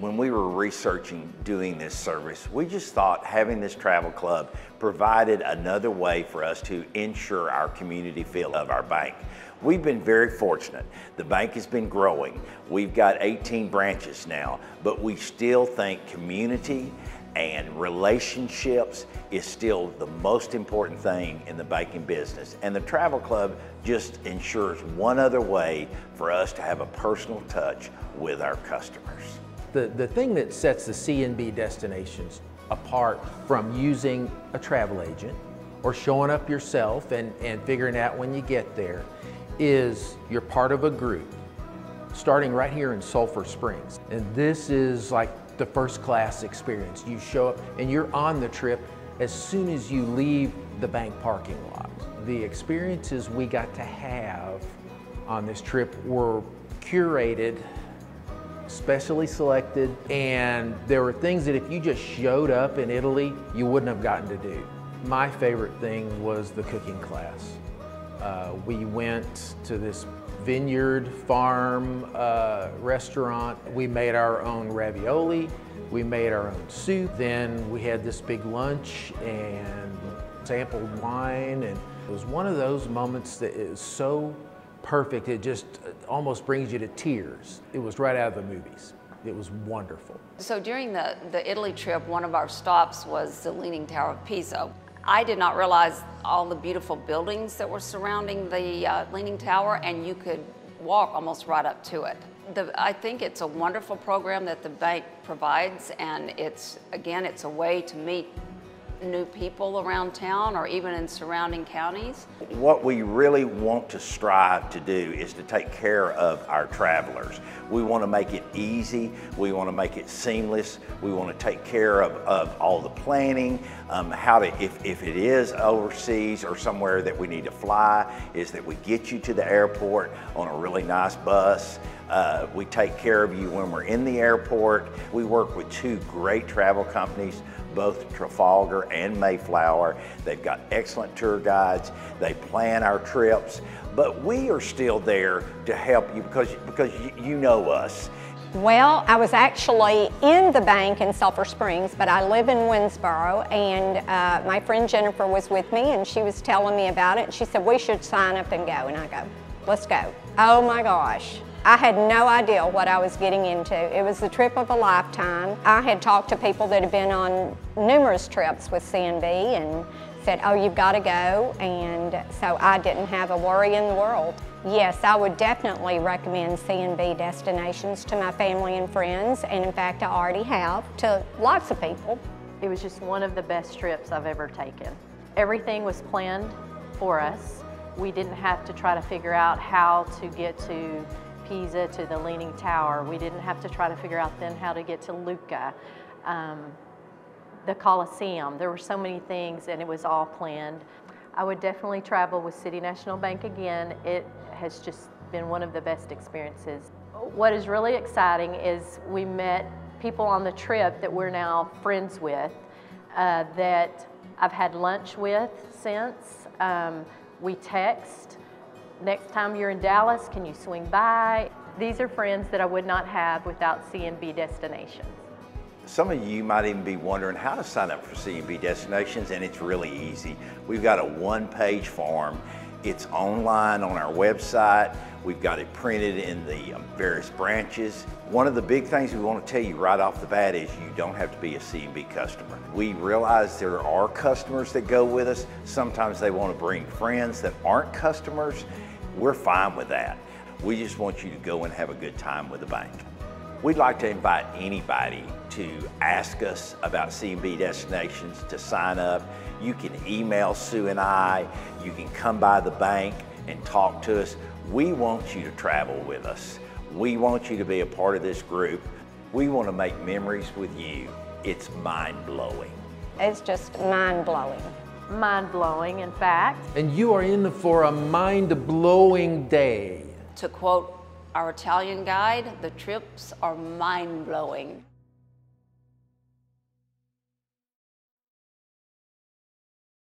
when we were researching doing this service, we just thought having this travel club provided another way for us to ensure our community feel of our bank. We've been very fortunate. The bank has been growing. We've got 18 branches now, but we still think community and relationships is still the most important thing in the banking business. And the Travel Club just ensures one other way for us to have a personal touch with our customers. The, the thing that sets the CNB destinations apart from using a travel agent or showing up yourself and, and figuring out when you get there is you're part of a group starting right here in Sulphur Springs. And this is like the first class experience. You show up and you're on the trip as soon as you leave the bank parking lot. The experiences we got to have on this trip were curated, specially selected, and there were things that if you just showed up in Italy, you wouldn't have gotten to do. My favorite thing was the cooking class. Uh, we went to this vineyard farm uh, restaurant. We made our own ravioli. We made our own soup. Then we had this big lunch and sampled wine. And it was one of those moments that is so perfect, it just almost brings you to tears. It was right out of the movies. It was wonderful. So during the, the Italy trip, one of our stops was the Leaning Tower of Pisa. I did not realize all the beautiful buildings that were surrounding the uh, Leaning Tower and you could walk almost right up to it. The, I think it's a wonderful program that the bank provides and it's, again, it's a way to meet new people around town or even in surrounding counties? What we really want to strive to do is to take care of our travelers. We want to make it easy. We want to make it seamless. We want to take care of, of all the planning, um, how to, if, if it is overseas or somewhere that we need to fly, is that we get you to the airport on a really nice bus. Uh, we take care of you when we're in the airport. We work with two great travel companies both Trafalgar and Mayflower. They've got excellent tour guides. They plan our trips, but we are still there to help you because, because you know us. Well, I was actually in the bank in Sulphur Springs, but I live in Winnsboro, and uh, my friend Jennifer was with me, and she was telling me about it. She said, we should sign up and go. And I go, let's go. Oh my gosh. I had no idea what I was getting into. It was the trip of a lifetime. I had talked to people that had been on numerous trips with CNB and said, oh, you've got to go. And so I didn't have a worry in the world. Yes, I would definitely recommend CNB destinations to my family and friends. And in fact, I already have to lots of people. It was just one of the best trips I've ever taken. Everything was planned for us. We didn't have to try to figure out how to get to Pisa to the Leaning Tower. We didn't have to try to figure out then how to get to Lucca, um, the Colosseum. There were so many things and it was all planned. I would definitely travel with City National Bank again. It has just been one of the best experiences. What is really exciting is we met people on the trip that we're now friends with uh, that I've had lunch with since. Um, we text. Next time you're in Dallas, can you swing by? These are friends that I would not have without CNB Destinations. Some of you might even be wondering how to sign up for CNB Destinations, and it's really easy. We've got a one-page form. It's online on our website. We've got it printed in the um, various branches. One of the big things we want to tell you right off the bat is you don't have to be a CNB customer. We realize there are customers that go with us. Sometimes they want to bring friends that aren't customers we're fine with that. We just want you to go and have a good time with the bank. We'd like to invite anybody to ask us about CNB destinations, to sign up. You can email Sue and I. You can come by the bank and talk to us. We want you to travel with us. We want you to be a part of this group. We want to make memories with you. It's mind-blowing. It's just mind-blowing mind-blowing, in fact. And you are in for a mind-blowing day. To quote our Italian guide, the trips are mind-blowing.